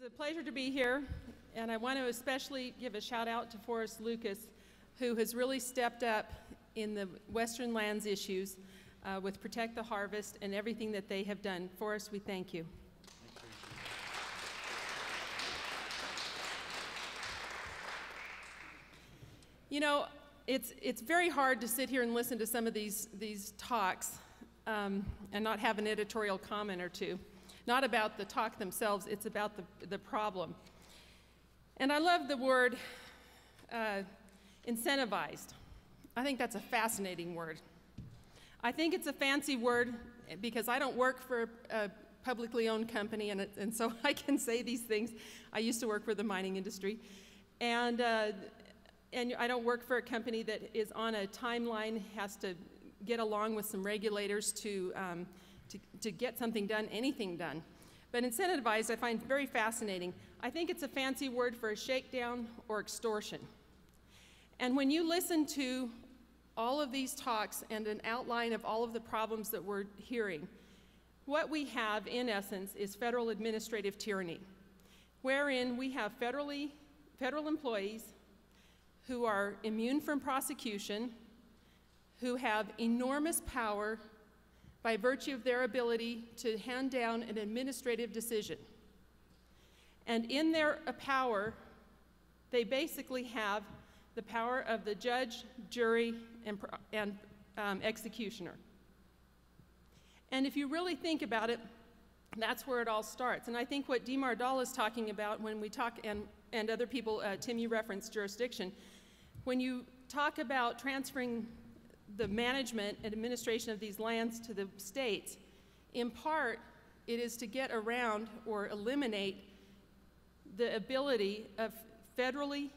It's a pleasure to be here, and I want to especially give a shout out to Forrest Lucas, who has really stepped up in the Western lands issues uh, with Protect the Harvest and everything that they have done. Forrest, we thank you. You know, it's, it's very hard to sit here and listen to some of these, these talks um, and not have an editorial comment or two. Not about the talk themselves, it's about the, the problem. And I love the word uh, incentivized. I think that's a fascinating word. I think it's a fancy word because I don't work for a publicly owned company, and, it, and so I can say these things. I used to work for the mining industry. And uh, and I don't work for a company that is on a timeline, has to get along with some regulators to, um, to, to get something done, anything done. But incentivized, I find very fascinating. I think it's a fancy word for a shakedown or extortion. And when you listen to all of these talks and an outline of all of the problems that we're hearing, what we have, in essence, is federal administrative tyranny, wherein we have federally, federal employees who are immune from prosecution, who have enormous power by virtue of their ability to hand down an administrative decision. And in their power, they basically have the power of the judge, jury, and, and um, executioner. And if you really think about it, that's where it all starts. And I think what Demar Dahl is talking about when we talk, and, and other people, uh, Tim, you referenced jurisdiction, when you talk about transferring the management and administration of these lands to the states, in part, it is to get around or eliminate the ability of federally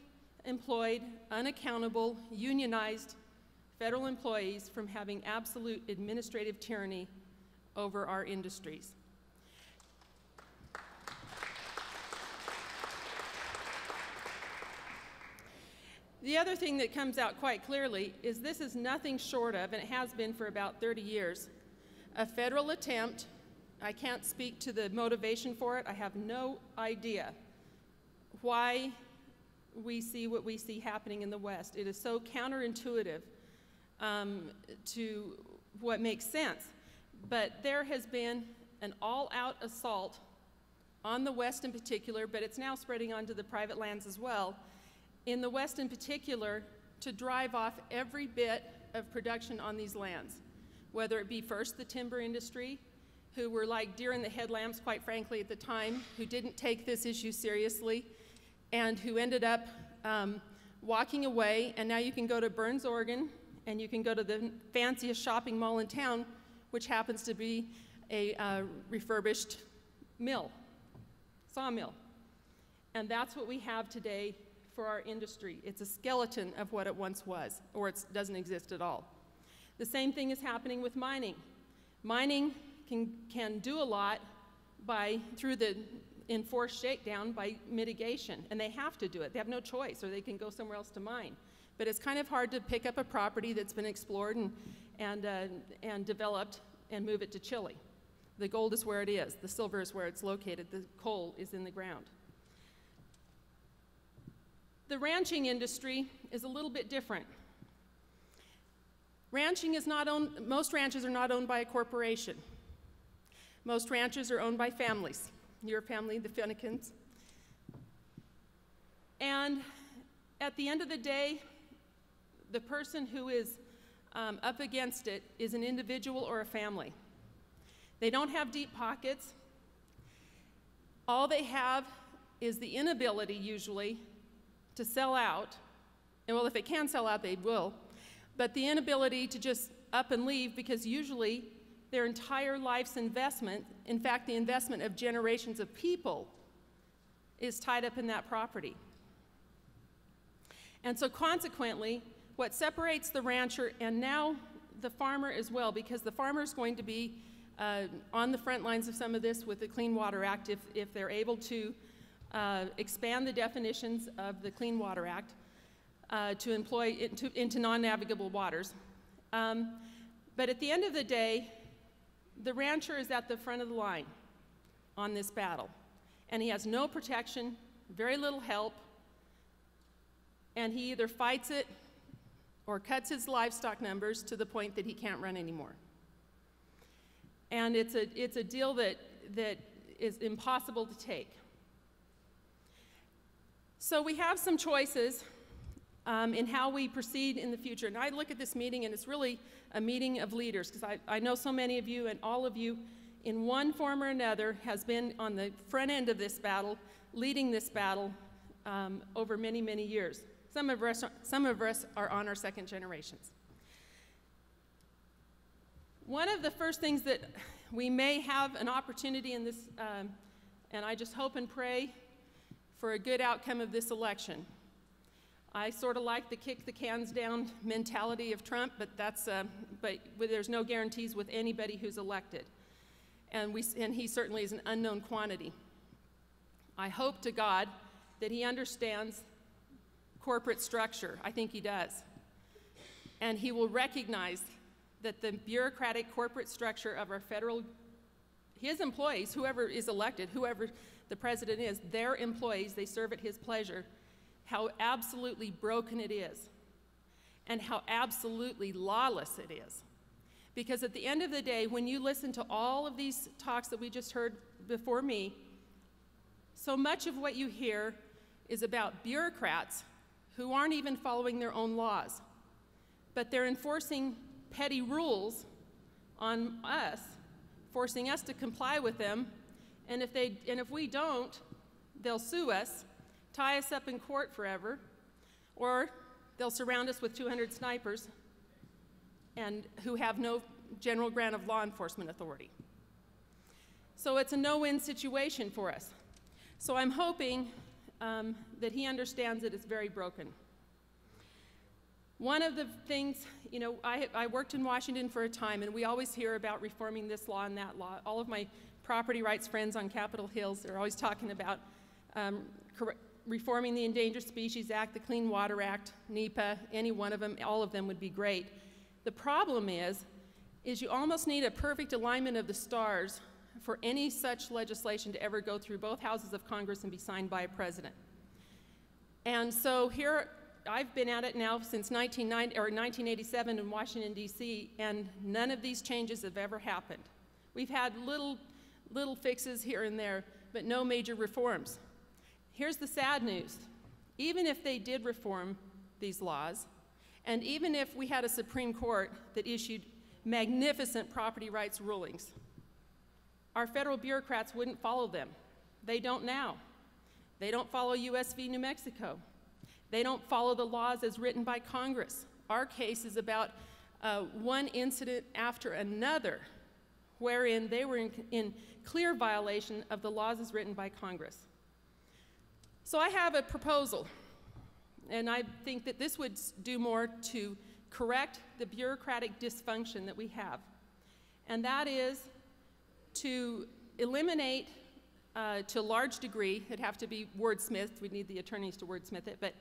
employed, unaccountable, unionized federal employees from having absolute administrative tyranny over our industries. The other thing that comes out quite clearly is this is nothing short of, and it has been for about 30 years, a federal attempt. I can't speak to the motivation for it. I have no idea why we see what we see happening in the West. It is so counterintuitive um, to what makes sense. But there has been an all out assault on the West in particular, but it's now spreading onto the private lands as well in the West in particular, to drive off every bit of production on these lands, whether it be first the timber industry, who were like deer in the headlamps, quite frankly, at the time, who didn't take this issue seriously, and who ended up um, walking away. And now you can go to Burns, Oregon, and you can go to the fanciest shopping mall in town, which happens to be a uh, refurbished mill, sawmill. And that's what we have today for our industry. It's a skeleton of what it once was, or it doesn't exist at all. The same thing is happening with mining. Mining can, can do a lot by, through the enforced shakedown by mitigation, and they have to do it. They have no choice, or they can go somewhere else to mine. But it's kind of hard to pick up a property that's been explored and, and, uh, and developed and move it to Chile. The gold is where it is, the silver is where it's located, the coal is in the ground. The ranching industry is a little bit different. Ranching is not owned, most ranches are not owned by a corporation. Most ranches are owned by families. Your family, the Finnekins. And at the end of the day, the person who is um, up against it is an individual or a family. They don't have deep pockets. All they have is the inability, usually, to sell out, and well, if they can sell out, they will, but the inability to just up and leave because usually their entire life's investment, in fact, the investment of generations of people, is tied up in that property. And so, consequently, what separates the rancher and now the farmer as well, because the farmer is going to be uh, on the front lines of some of this with the Clean Water Act if, if they're able to uh, expand the definitions of the Clean Water Act uh, to employ into, into non-navigable waters. Um, but at the end of the day, the rancher is at the front of the line on this battle. and he has no protection, very little help, and he either fights it or cuts his livestock numbers to the point that he can't run anymore. And it's a, it's a deal that, that is impossible to take. So we have some choices um, in how we proceed in the future. And I look at this meeting, and it's really a meeting of leaders, because I, I know so many of you, and all of you, in one form or another, has been on the front end of this battle, leading this battle um, over many, many years. Some of, us, some of us are on our second generations. One of the first things that we may have an opportunity in this, um, and I just hope and pray for a good outcome of this election. I sort of like the kick the cans down mentality of Trump, but that's, uh, but there's no guarantees with anybody who's elected. And, we, and he certainly is an unknown quantity. I hope to God that he understands corporate structure. I think he does. And he will recognize that the bureaucratic corporate structure of our federal, his employees, whoever is elected, whoever the president is, their employees, they serve at his pleasure, how absolutely broken it is and how absolutely lawless it is. Because at the end of the day, when you listen to all of these talks that we just heard before me, so much of what you hear is about bureaucrats who aren't even following their own laws, but they're enforcing petty rules on us, forcing us to comply with them. And if, they, and if we don't, they'll sue us, tie us up in court forever, or they'll surround us with 200 snipers and who have no general grant of law enforcement authority. So it's a no-win situation for us. So I'm hoping um, that he understands that it's very broken. One of the things, you know, I, I, worked in Washington for a time, and we always hear about reforming this law and that law. All of my property rights friends on Capitol Hills They're always talking about um, reforming the Endangered Species Act, the Clean Water Act, NEPA, any one of them, all of them would be great. The problem is, is you almost need a perfect alignment of the stars for any such legislation to ever go through both houses of Congress and be signed by a president. And so here I've been at it now since 1990, or 1987 in Washington, D.C., and none of these changes have ever happened. We've had little, little fixes here and there, but no major reforms. Here's the sad news. Even if they did reform these laws, and even if we had a Supreme Court that issued magnificent property rights rulings, our federal bureaucrats wouldn't follow them. They don't now. They don't follow US v. New Mexico. They don't follow the laws as written by Congress. Our case is about uh, one incident after another wherein they were in, in clear violation of the laws as written by Congress. So I have a proposal, and I think that this would do more to correct the bureaucratic dysfunction that we have, and that is to eliminate uh, to a large degree, it'd have to be wordsmithed, we'd need the attorneys to wordsmith it, but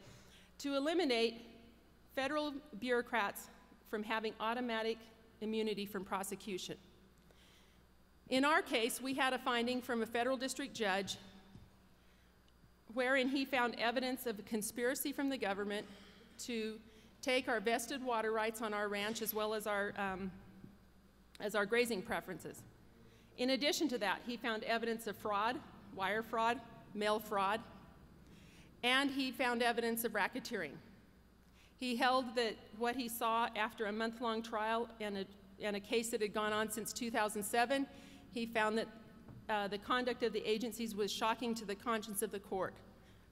to eliminate federal bureaucrats from having automatic immunity from prosecution. In our case, we had a finding from a federal district judge wherein he found evidence of a conspiracy from the government to take our vested water rights on our ranch as well as our, um, as our grazing preferences. In addition to that, he found evidence of fraud, wire fraud, mail fraud, and he found evidence of racketeering. He held that what he saw after a month long trial and a, and a case that had gone on since 2007, he found that uh, the conduct of the agencies was shocking to the conscience of the court,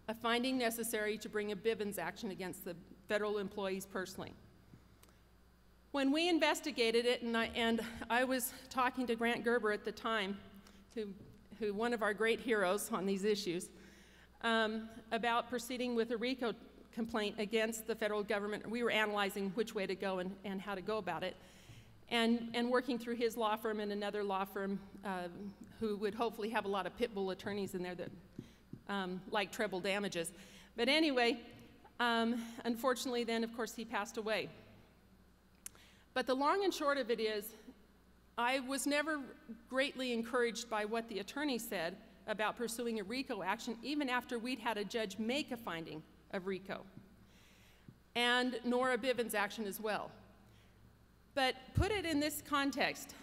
a finding necessary to bring a Bivens action against the federal employees personally. When we investigated it, and I, and I was talking to Grant Gerber at the time, who, who one of our great heroes on these issues, um, about proceeding with a RICO complaint against the federal government. We were analyzing which way to go and, and how to go about it. And, and working through his law firm and another law firm uh, who would hopefully have a lot of pit bull attorneys in there that um, like treble damages. But anyway, um, unfortunately, then of course he passed away. But the long and short of it is, I was never greatly encouraged by what the attorney said about pursuing a RICO action even after we'd had a judge make a finding of RICO. And Nora Bivens' action as well. But put it in this context.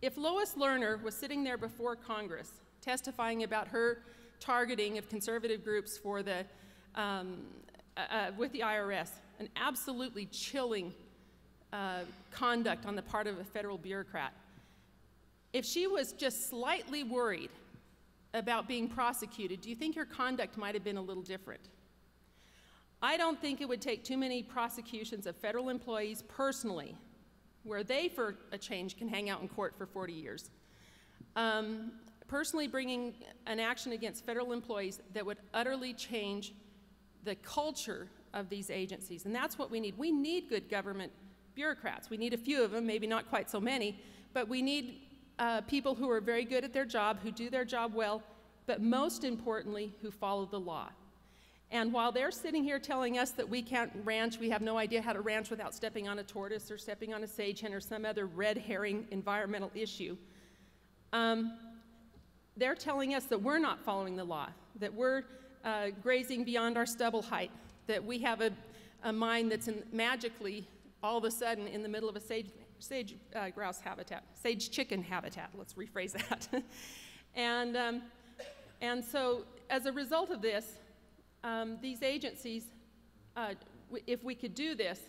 If Lois Lerner was sitting there before Congress testifying about her targeting of conservative groups for the, um, uh, uh, with the IRS, an absolutely chilling uh, conduct on the part of a federal bureaucrat. If she was just slightly worried about being prosecuted, do you think her conduct might have been a little different? I don't think it would take too many prosecutions of federal employees personally, where they, for a change, can hang out in court for 40 years. Um, personally, bringing an action against federal employees that would utterly change the culture of these agencies. And that's what we need. We need good government bureaucrats. We need a few of them, maybe not quite so many, but we need uh, people who are very good at their job, who do their job well, but most importantly, who follow the law. And while they're sitting here telling us that we can't ranch, we have no idea how to ranch without stepping on a tortoise or stepping on a sage hen or some other red herring environmental issue, um, they're telling us that we're not following the law, that we're uh, grazing beyond our stubble height, that we have a, a mine that's in, magically all of a sudden in the middle of a sage, sage uh, grouse habitat, sage chicken habitat, let's rephrase that. and, um, and so as a result of this, um, these agencies, uh, if we could do this,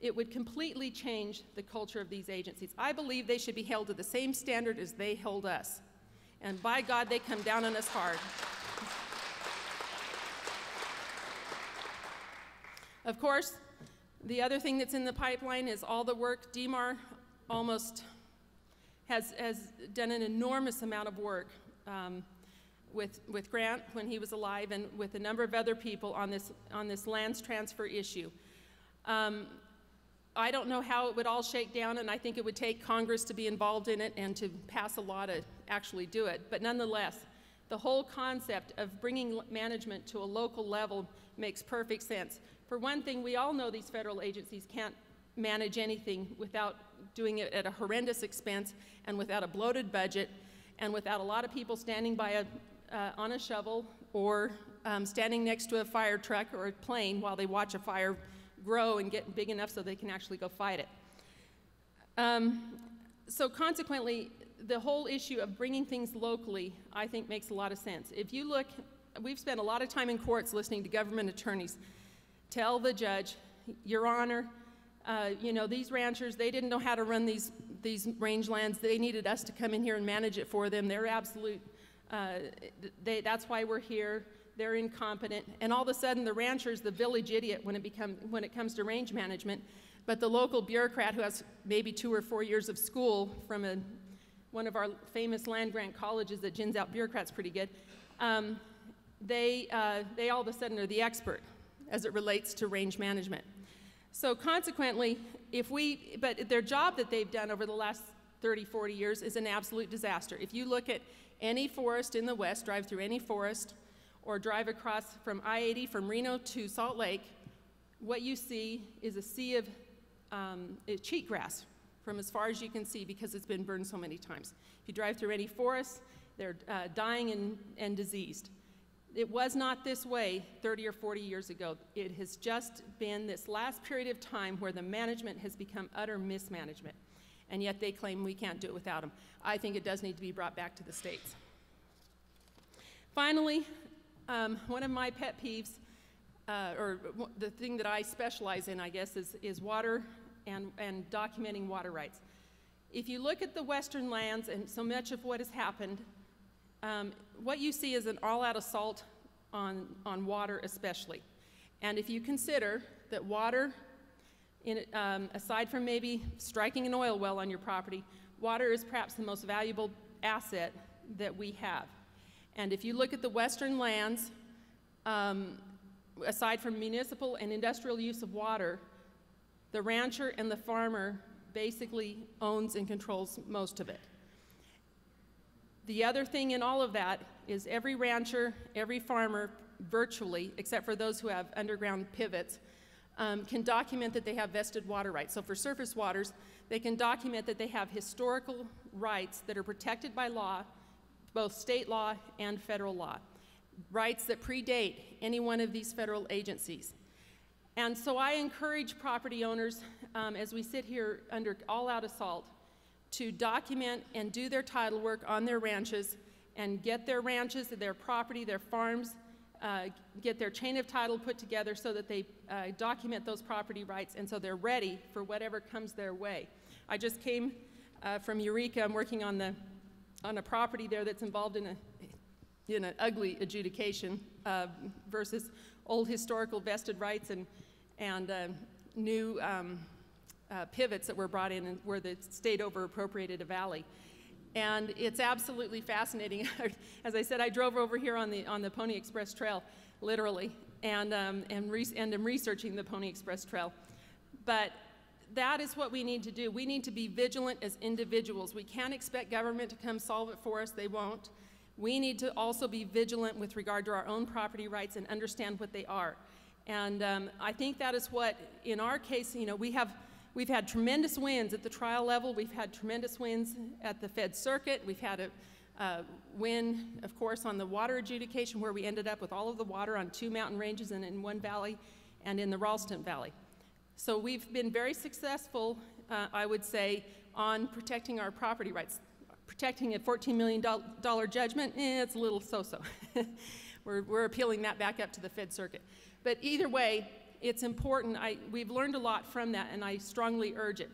it would completely change the culture of these agencies. I believe they should be held to the same standard as they hold us. And by God, they come down on us hard. Of course, the other thing that's in the pipeline is all the work. Demar almost has, has done an enormous amount of work um, with, with Grant when he was alive and with a number of other people on this, on this lands transfer issue. Um, I don't know how it would all shake down, and I think it would take Congress to be involved in it and to pass a law to actually do it. But nonetheless, the whole concept of bringing management to a local level makes perfect sense. For one thing, we all know these federal agencies can't manage anything without doing it at a horrendous expense and without a bloated budget and without a lot of people standing by a, uh, on a shovel or um, standing next to a fire truck or a plane while they watch a fire grow and get big enough so they can actually go fight it. Um, so consequently, the whole issue of bringing things locally, I think, makes a lot of sense. If you look, we've spent a lot of time in courts listening to government attorneys tell the judge, Your Honor, uh, you know, these ranchers, they didn't know how to run these, these rangelands. They needed us to come in here and manage it for them. They're absolute, uh, they, that's why we're here. They're incompetent. And all of a sudden, the rancher's the village idiot when it, become, when it comes to range management. But the local bureaucrat who has maybe two or four years of school from a, one of our famous land grant colleges that gins out bureaucrats pretty good, um, they, uh, they all of a sudden are the expert as it relates to range management. So consequently, if we, but their job that they've done over the last 30, 40 years is an absolute disaster. If you look at any forest in the West, drive through any forest, or drive across from I-80 from Reno to Salt Lake, what you see is a sea of um, cheatgrass from as far as you can see because it's been burned so many times. If you drive through any forest, they're uh, dying and, and diseased. It was not this way 30 or 40 years ago. It has just been this last period of time where the management has become utter mismanagement. And yet they claim we can't do it without them. I think it does need to be brought back to the states. Finally, um, one of my pet peeves, uh, or the thing that I specialize in, I guess, is, is water and, and documenting water rights. If you look at the Western lands and so much of what has happened, um, what you see is an all-out assault on, on water especially. And if you consider that water, in, um, aside from maybe striking an oil well on your property, water is perhaps the most valuable asset that we have. And if you look at the western lands, um, aside from municipal and industrial use of water, the rancher and the farmer basically owns and controls most of it. The other thing in all of that is every rancher, every farmer, virtually, except for those who have underground pivots, um, can document that they have vested water rights. So for surface waters, they can document that they have historical rights that are protected by law both state law and federal law, rights that predate any one of these federal agencies. And so I encourage property owners, um, as we sit here under all out assault, to document and do their title work on their ranches and get their ranches, their property, their farms, uh, get their chain of title put together so that they uh, document those property rights and so they're ready for whatever comes their way. I just came uh, from Eureka. I'm working on, the, on a property there that's involved in, a, in an ugly adjudication uh, versus old historical vested rights and, and uh, new um, pivots that were brought in where the state over appropriated a valley. And it's absolutely fascinating. As I said, I drove over here on the, on the Pony Express Trail, literally, and, um, and, and am researching the Pony Express Trail. But that is what we need to do. We need to be vigilant as individuals. We can't expect government to come solve it for us, they won't. We need to also be vigilant with regard to our own property rights and understand what they are. And um, I think that is what, in our case, you know, we have We've had tremendous wins at the trial level. We've had tremendous wins at the Fed Circuit. We've had a uh, win, of course, on the water adjudication where we ended up with all of the water on two mountain ranges and in one valley and in the Ralston Valley. So we've been very successful, uh, I would say, on protecting our property rights. Protecting a $14 million judgment, eh, it's a little so-so. we're, we're appealing that back up to the Fed Circuit. But either way, it's important. I, we've learned a lot from that, and I strongly urge it.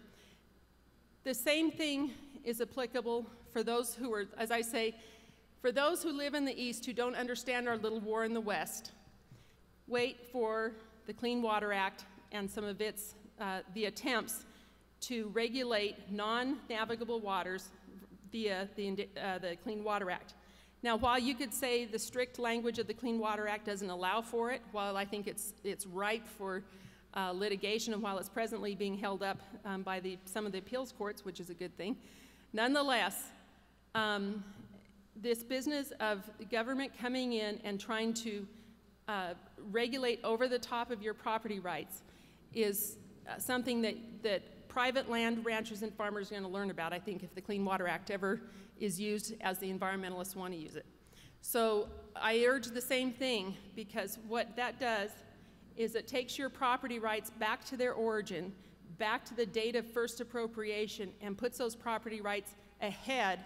The same thing is applicable for those who are, as I say, for those who live in the East who don't understand our little war in the West. Wait for the Clean Water Act and some of its uh, the attempts to regulate non-navigable waters via the, uh, the Clean Water Act. Now, while you could say the strict language of the Clean Water Act doesn't allow for it, while I think it's, it's ripe for uh, litigation and while it's presently being held up um, by the, some of the appeals courts, which is a good thing, nonetheless, um, this business of government coming in and trying to uh, regulate over the top of your property rights is uh, something that, that private land ranchers and farmers are going to learn about, I think, if the Clean Water Act ever is used as the environmentalists want to use it. So I urge the same thing because what that does is it takes your property rights back to their origin, back to the date of first appropriation, and puts those property rights ahead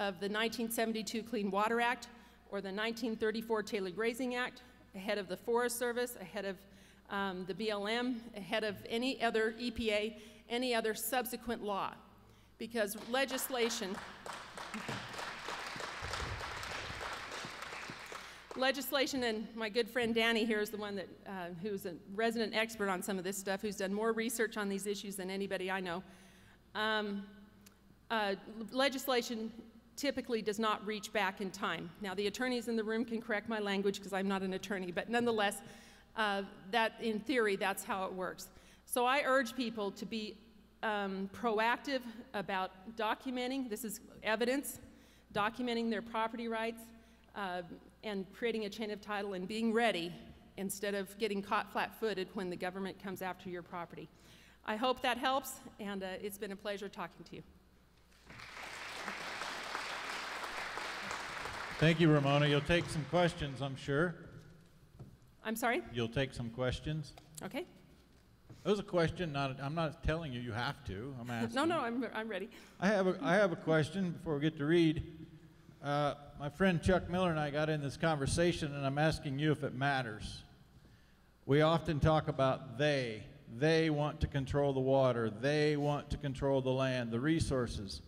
of the 1972 Clean Water Act or the 1934 Taylor Grazing Act, ahead of the Forest Service, ahead of um, the BLM, ahead of any other EPA, any other subsequent law. Because legislation Legislation, and my good friend Danny here is the one that, uh, who's a resident expert on some of this stuff, who's done more research on these issues than anybody I know. Um, uh, legislation typically does not reach back in time. Now, the attorneys in the room can correct my language because I'm not an attorney, but nonetheless, uh, that in theory, that's how it works. So I urge people to be um, proactive about documenting, this is evidence, documenting their property rights uh, and creating a chain of title and being ready instead of getting caught flat footed when the government comes after your property. I hope that helps, and uh, it's been a pleasure talking to you. Thank you, Ramona. You'll take some questions, I'm sure. I'm sorry? You'll take some questions. Okay. That was a question. Not, I'm not telling you you have to. I'm asking. no, no, I'm, I'm ready. I have a, I have a question before we get to read. Uh, my friend Chuck Miller and I got in this conversation, and I'm asking you if it matters. We often talk about they. They want to control the water. They want to control the land, the resources.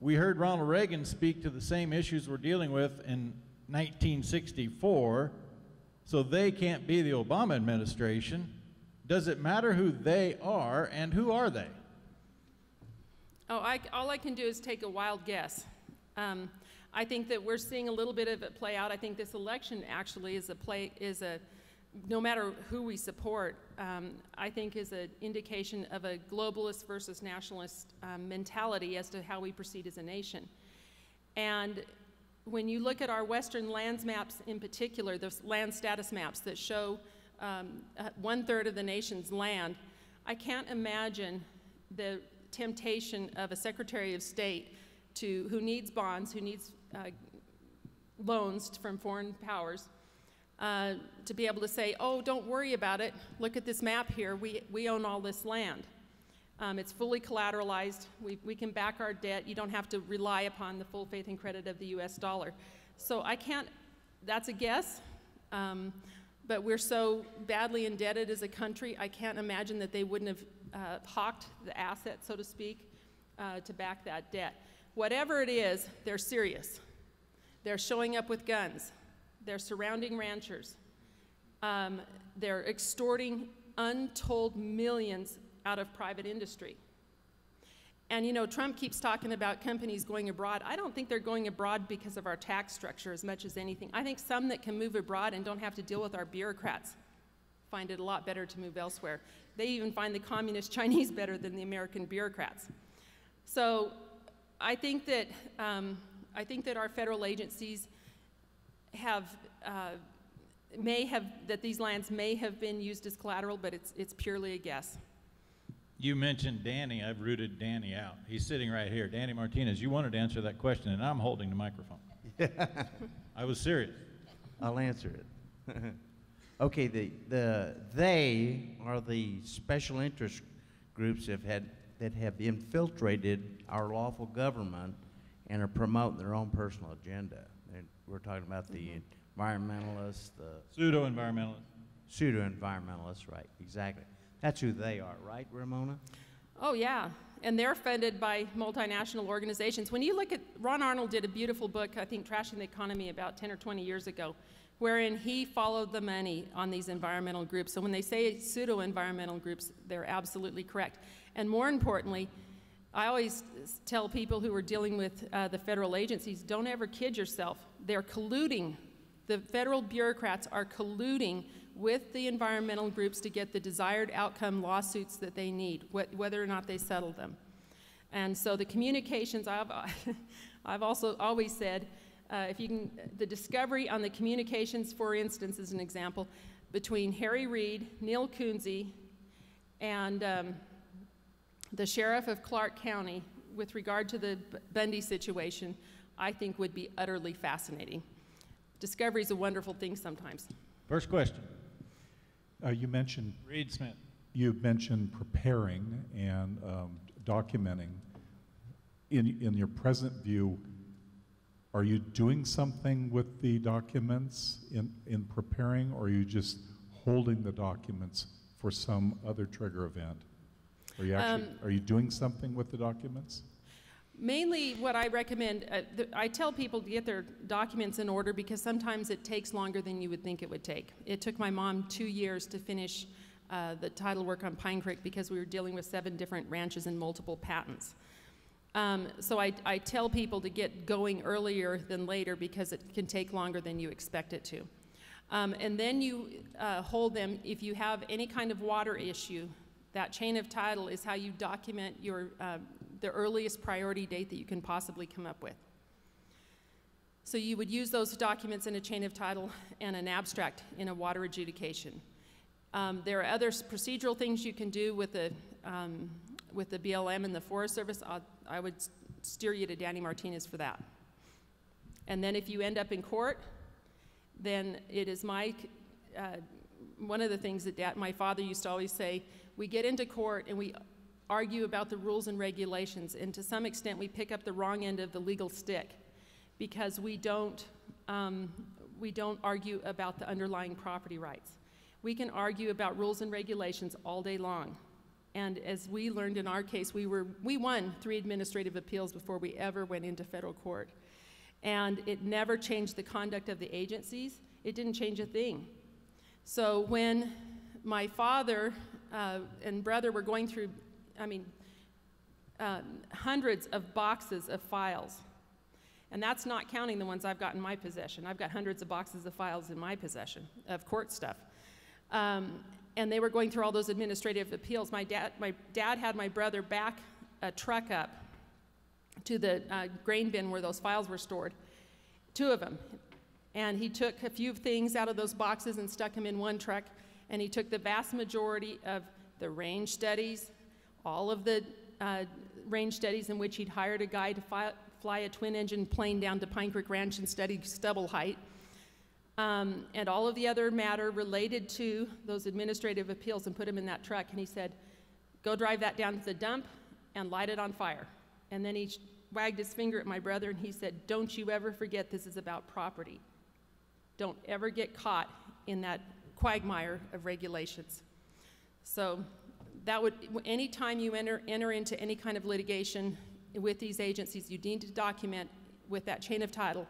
We heard Ronald Reagan speak to the same issues we're dealing with in 1964, so they can't be the Obama administration. Does it matter who they are, and who are they? Oh, I, all I can do is take a wild guess. Um, I think that we're seeing a little bit of it play out. I think this election actually is a play is a no matter who we support, um, I think is an indication of a globalist versus nationalist um, mentality as to how we proceed as a nation. And when you look at our Western lands maps in particular, those land status maps that show um, uh, one third of the nation's land, I can't imagine the temptation of a Secretary of State to, who needs bonds, who needs uh, loans from foreign powers uh, to be able to say, oh, don't worry about it. Look at this map here. We, we own all this land. Um, it's fully collateralized. We, we can back our debt. You don't have to rely upon the full faith and credit of the US dollar. So I can't, that's a guess. Um, but we're so badly indebted as a country, I can't imagine that they wouldn't have uh, hawked the asset, so to speak, uh, to back that debt. Whatever it is, they're serious. They're showing up with guns. They're surrounding ranchers. Um, they're extorting untold millions out of private industry. And you know, Trump keeps talking about companies going abroad. I don't think they're going abroad because of our tax structure as much as anything. I think some that can move abroad and don't have to deal with our bureaucrats find it a lot better to move elsewhere. They even find the communist Chinese better than the American bureaucrats. So I think that, um, I think that our federal agencies have, uh, may have, that these lands may have been used as collateral, but it's, it's purely a guess. You mentioned Danny. I've rooted Danny out. He's sitting right here. Danny Martinez, you wanted to answer that question, and I'm holding the microphone. I was serious. I'll answer it. okay, the, the, they are the special interest groups have had, that have infiltrated our lawful government and are promoting their own personal agenda. And we're talking about the mm-hmm. environmentalists, the Pseudo environmentalist. pseudo-environmentalists, right, exactly. That's who they are, right, Ramona? Oh, yeah. And they're funded by multinational organizations. When you look at, Ron Arnold did a beautiful book, I think, Trashing the Economy, about 10 or 20 years ago, wherein he followed the money on these environmental groups. So when they say pseudo environmental groups, they're absolutely correct. And more importantly, I always tell people who are dealing with uh, the federal agencies don't ever kid yourself. They're colluding. The federal bureaucrats are colluding with the environmental groups to get the desired outcome lawsuits that they need, wh whether or not they settle them. And so the communications, I've, I've also always said, uh, if you can, the discovery on the communications, for instance, is an example, between Harry Reid, Neil Kornze, and um, the sheriff of Clark County with regard to the Bundy situation, I think would be utterly fascinating. Discovery is a wonderful thing sometimes. First question. Uh, you mentioned Reed Smith. you mentioned preparing and um, documenting. In in your present view, are you doing something with the documents in in preparing, or are you just holding the documents for some other trigger event? Are you actually Um, are you doing something with the documents? Mainly, what I recommend, uh, I tell people to get their documents in order because sometimes it takes longer than you would think it would take. It took my mom two years to finish uh, the title work on Pine Creek because we were dealing with seven different ranches and multiple patents. Um, so I, I tell people to get going earlier than later because it can take longer than you expect it to. Um, and then you uh, hold them if you have any kind of water issue. That chain of title is how you document your uh, the earliest priority date that you can possibly come up with. So you would use those documents in a chain of title and an abstract in a water adjudication. Um, there are other procedural things you can do with the, um, with the BLM and the Forest Service. I'll, I would steer you to Danny Martinez for that. And then if you end up in court, then it is my, uh, one of the things that my father used to always say, we get into court and we argue about the rules and regulations, and to some extent, we pick up the wrong end of the legal stick because we don't, um, we don't argue about the underlying property rights. We can argue about rules and regulations all day long. And as we learned in our case, we, were, we won three administrative appeals before we ever went into federal court. And it never changed the conduct of the agencies. It didn't change a thing. So when my father uh, and brother were going through, I mean, uh, hundreds of boxes of files. And that's not counting the ones I've got in my possession. I've got hundreds of boxes of files in my possession of court stuff. Um, and they were going through all those administrative appeals. My dad, my dad had my brother back a truck up to the uh, grain bin where those files were stored, two of them. And he took a few things out of those boxes and stuck them in one truck. And he took the vast majority of the range studies, all of the uh, range studies in which he'd hired a guy to file, fly a twin engine plane down to Pine Creek Ranch and study stubble height. Um, and all of the other matter related to those administrative appeals and put him in that truck. And he said, Go drive that down to the dump and light it on fire. And then he sh- wagged his finger at my brother and he said, Don't you ever forget this is about property. Don't ever get caught in that quagmire of regulations. So that would, anytime you enter, enter into any kind of litigation with these agencies, you need to document with that chain of title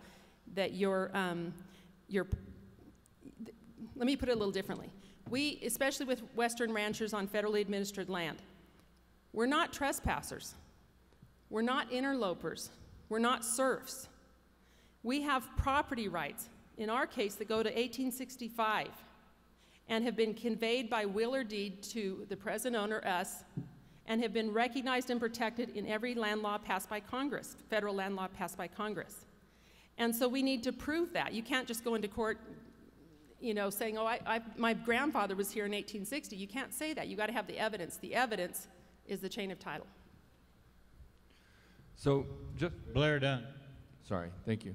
that your, um, your, let me put it a little differently. We, especially with Western ranchers on federally administered land, we're not trespassers. We're not interlopers. We're not serfs. We have property rights, in our case, that go to 1865 and have been conveyed by will or deed to the present owner, us, and have been recognized and protected in every land law passed by Congress, federal land law passed by Congress. And so we need to prove that. You can't just go into court, you know, saying, oh, I, I, my grandfather was here in 1860. You can't say that. You got to have the evidence. The evidence is the chain of title. So, just, Blair Dunn. sorry, thank you.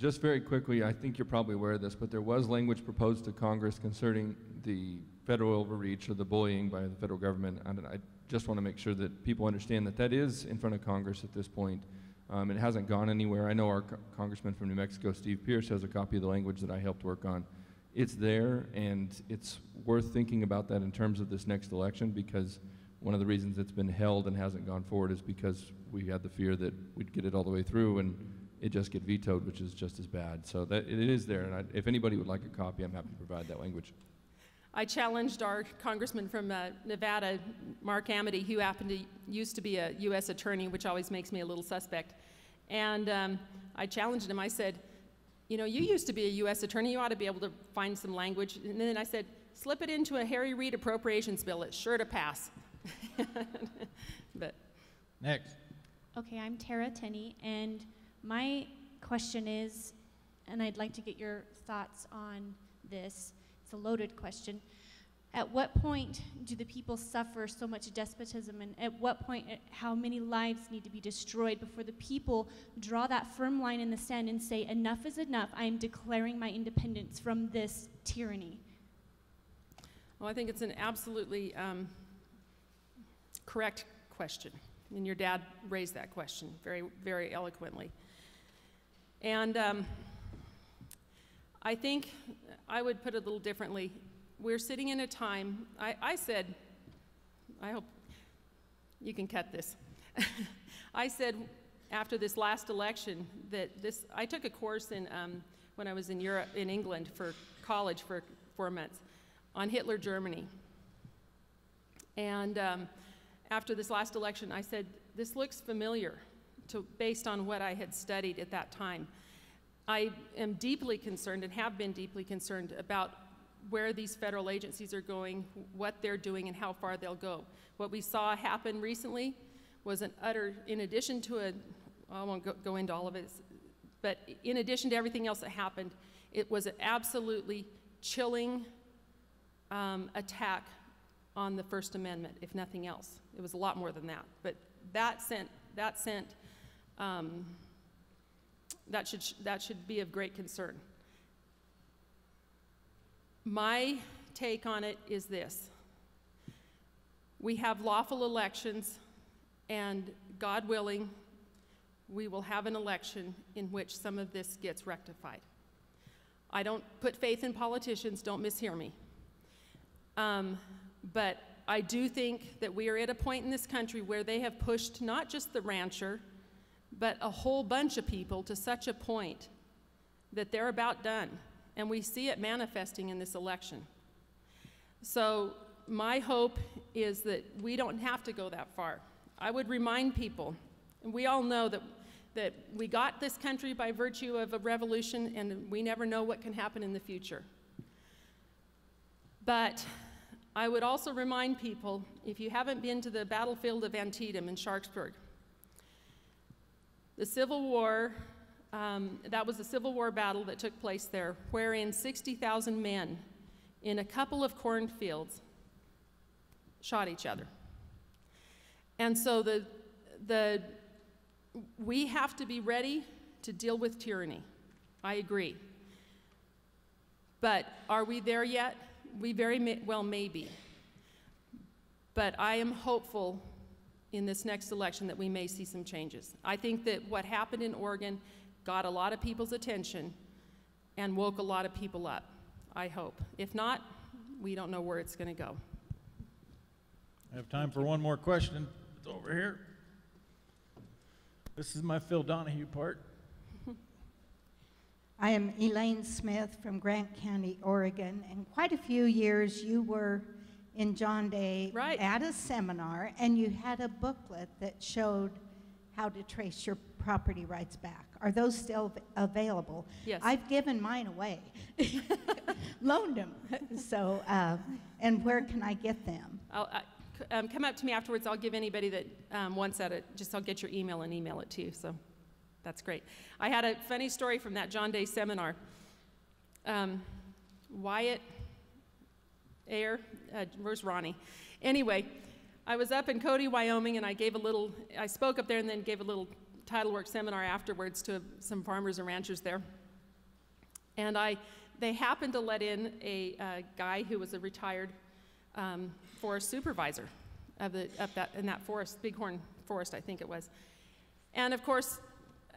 Just very quickly, I think you're probably aware of this, but there was language proposed to Congress concerning the federal overreach or the bullying by the federal government. And I just want to make sure that people understand that that is in front of Congress at this point. Um, it hasn't gone anywhere. I know our co- congressman from New Mexico, Steve Pearce, has a copy of the language that I helped work on. It's there, and it's worth thinking about that in terms of this next election because one of the reasons it's been held and hasn't gone forward is because we had the fear that we'd get it all the way through and it just get vetoed, which is just as bad. So that it is there, and I, if anybody would like a copy, I'm happy to provide that language. I challenged our congressman from uh, Nevada, Mark Amodei, who happened to used to be a U.S. attorney, which always makes me a little suspect. And um, I challenged him. I said, "You know, you used to be a U.S. attorney. You ought to be able to find some language." And then I said, "Slip it into a Harry Reid appropriations bill. It's sure to pass." but Next. Okay, I'm Tara Tenney, and my question is, and I'd like to get your thoughts on this. It's a loaded question. At what point do the people suffer so much despotism, and at what point, uh, how many lives need to be destroyed before the people draw that firm line in the sand and say, enough is enough, I am declaring my independence from this tyranny? well, I think it's an absolutely um, correct question, and your dad raised that question very, very eloquently. And um, I think I would put it a little differently. We're sitting in a time, I, I said, I hope you can cut this. I said after this last election that this, I took a course in, um, when I was in Europe, in England for college for four months on Hitler Germany. And um, after this last election, I said, this looks familiar to, based on what I had studied at that time. I am deeply concerned and have been deeply concerned about where these federal agencies are going, what they're doing, and how far they'll go. What we saw happen recently was an utter, in addition to a, I won't go, go into all of it, but in addition to everything else that happened, it was an absolutely chilling um, attack on the First Amendment, if nothing else. It was a lot more than that. But that sent, that sent, um, that should, that should be of great concern. My take on it is this. We have lawful elections, and God willing, we will have an election in which some of this gets rectified. I don't put faith in politicians, don't mishear me. Um, but I do think that we are at a point in this country where they have pushed not just the rancher, but a whole bunch of people to such a point that they're about done. And we see it manifesting in this election. So, my hope is that we don't have to go that far. I would remind people, and we all know that, that we got this country by virtue of a revolution, and we never know what can happen in the future. But I would also remind people if you haven't been to the battlefield of Antietam in Sharpsburg, the Civil War, um, that was a Civil War battle that took place there, wherein 60,000 men in a couple of cornfields shot each other. And so the, the we have to be ready to deal with tyranny. I agree. But are we there yet? We very may, well may be. But I am hopeful in this next election that we may see some changes. I think that what happened in Oregon got a lot of people's attention and woke a lot of people up. I hope. If not, we don't know where it's going to go. I have time for one more question. It's over here. This is my Phil Donahue part. I am Elaine Smith from Grant County, Oregon, and quite a few years you were in John Day Right. at a seminar, and you had a booklet that showed how to trace your property rights back. Are those still available? Yes. I've given mine away, loaned them. So, uh, and where can I get them? I'll, I, um, come up to me afterwards. I'll give anybody that um, wants that, a, just I'll get your email and email it to you. So that's great. I had a funny story from that John Day seminar. Um, Wyatt Uh, where's Ronnie? Anyway, I was up in Cody, Wyoming, and I gave a little, I spoke up there and then gave a little title work seminar afterwards to some farmers and ranchers there. And I, they happened to let in a uh, guy who was a retired um, forest supervisor of the, up that, in that forest, Bighorn Forest, I think it was. And of course,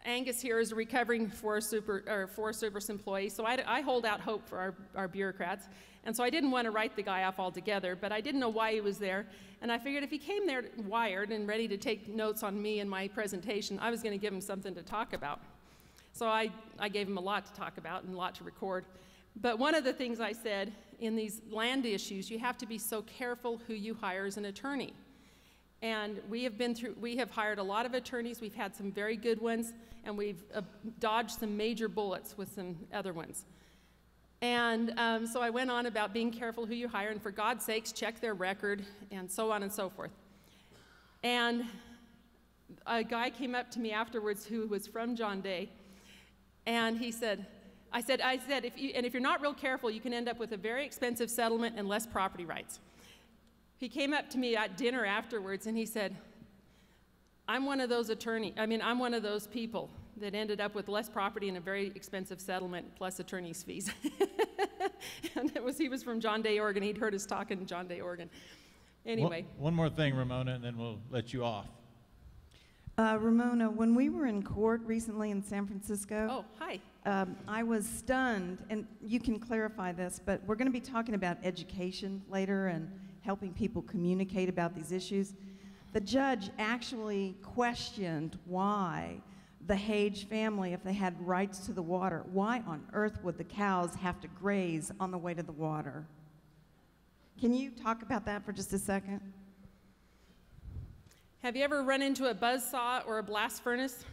Angus here is a recovering Forest, super, or Forest Service employee, so I, I hold out hope for our, our bureaucrats. And so I didn't want to write the guy off altogether, but I didn't know why he was there. And I figured if he came there wired and ready to take notes on me and my presentation, I was going to give him something to talk about. So I, I gave him a lot to talk about and a lot to record. But one of the things I said in these land issues, you have to be so careful who you hire as an attorney. And we have been through, we have hired a lot of attorneys. We've had some very good ones, and we've uh, dodged some major bullets with some other ones. And um, so I went on about being careful who you hire, and for God's sakes, check their record, and so on and so forth. And a guy came up to me afterwards who was from John Day, and he said, I said, I said, if you, and if you're not real careful, you can end up with a very expensive settlement and less property rights. He came up to me at dinner afterwards and he said, I'm one of those attorney, I mean, I'm one of those people that ended up with less property and a very expensive settlement plus attorney's fees. and it was, he was from John Day, Oregon. He'd heard us talking in John Day, Oregon. Anyway, One, one more thing, Ramona, and then we'll let you off. Uh, Ramona, when we were in court recently in San Francisco, oh, hi. um, I was stunned, and you can clarify this, but we're going to be talking about education later and helping people communicate about these issues. The judge actually questioned why the Hage family, if they had rights to the water, why on earth would the cows have to graze on the way to the water? Can you talk about that for just a second? Have you ever run into a buzz saw or a blast furnace?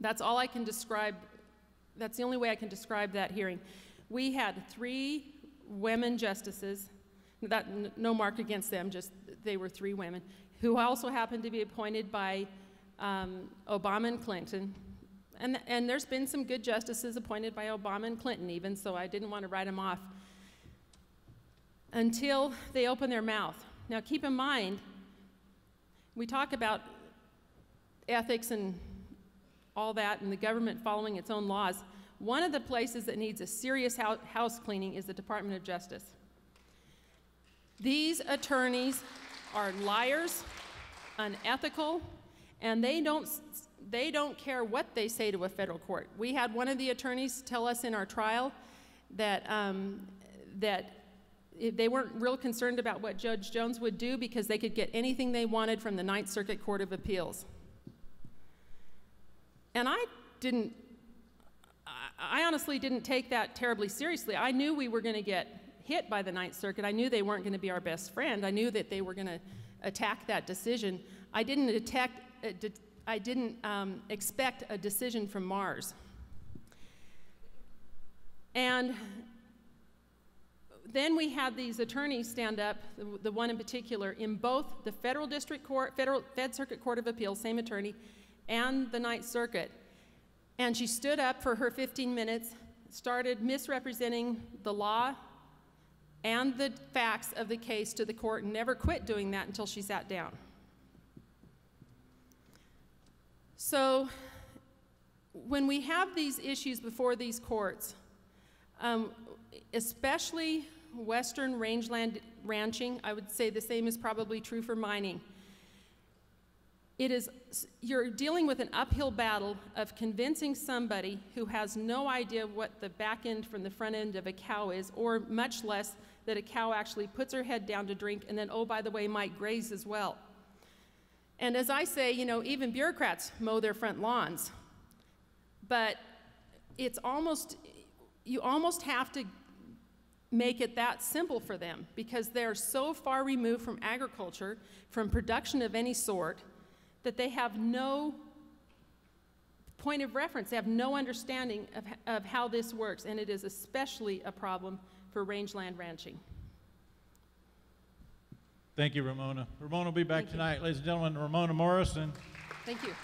That's all I can describe. That's the only way I can describe that hearing. We had three women justices, that, no mark against them, just they were three women, who also happened to be appointed by um, Obama and Clinton. And, and there's been some good justices appointed by Obama and Clinton, even, so I didn't want to write them off until they open their mouth. Now, keep in mind, we talk about ethics and all that and the government following its own laws. One of the places that needs a serious house cleaning is the Department of Justice. These attorneys are liars, unethical, and they don't, they don't care what they say to a federal court. We had one of the attorneys tell us in our trial that, um, that they weren't real concerned about what Judge Jones would do because they could get anything they wanted from the Ninth Circuit Court of Appeals. And I didn't, I honestly didn't take that terribly seriously. I knew we were going to get hit by the Ninth Circuit. I knew they weren't going to be our best friend. I knew that they were going to attack that decision. I didn't attack, uh, I didn't um, expect a decision from Mars. And then we had these attorneys stand up, the, the one in particular, in both the federal district court, federal Fed Circuit Court of Appeals, same attorney, and the Ninth Circuit. And she stood up for her 15 minutes, started misrepresenting the law and the facts of the case to the court, and never quit doing that until she sat down. So, when we have these issues before these courts, um, especially western rangeland ranching, I would say the same is probably true for mining. It is, you're dealing with an uphill battle of convincing somebody who has no idea what the back end from the front end of a cow is, or much less that a cow actually puts her head down to drink and then, oh, by the way, might graze as well. And as I say, you know, even bureaucrats mow their front lawns. But it's almost, you almost have to make it that simple for them because they're so far removed from agriculture, from production of any sort, that they have no point of reference. They have no understanding of, of how this works, and it is especially a problem for rangeland ranching. Thank you, Ramona. Ramona will be back Thank you. tonight. Ladies and gentlemen, Ramona Morrison. Thank you.